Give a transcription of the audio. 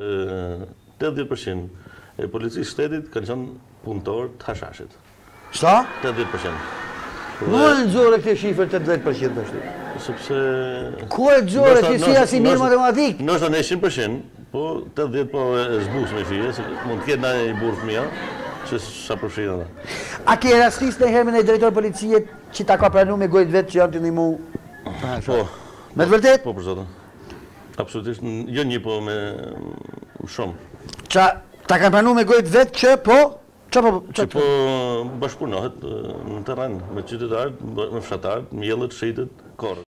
Tetëdhjetë për qind e policisë së shtetit kanë qenë punëtorë të hashashit. Sa? Tetëdhjetë për qind. Ku e nxore këtë shifër tetëdhjetë për qind tash? Sepse Ku e nxore ti si as i mirë matematik? Nëse ne ishim për qind, po tetëdhjetë po e zbus me shifër, se mund të ketë ndaj një burrë fëmija, që sa përfshin ata. A ke rastis nji herë me një drejtor policie që ta ka pranu me gojë të vetë që janë të ndihmu? Po. Me të vërtetë? Po për zotin. Absolutisht, jo një po më shumë. Ça, ta kanë pranu me gojë të vetë që po? Që po, që po bashkëpunohet në terren, me qytetarët, me fshatarët, mbjellet, shitet, korret.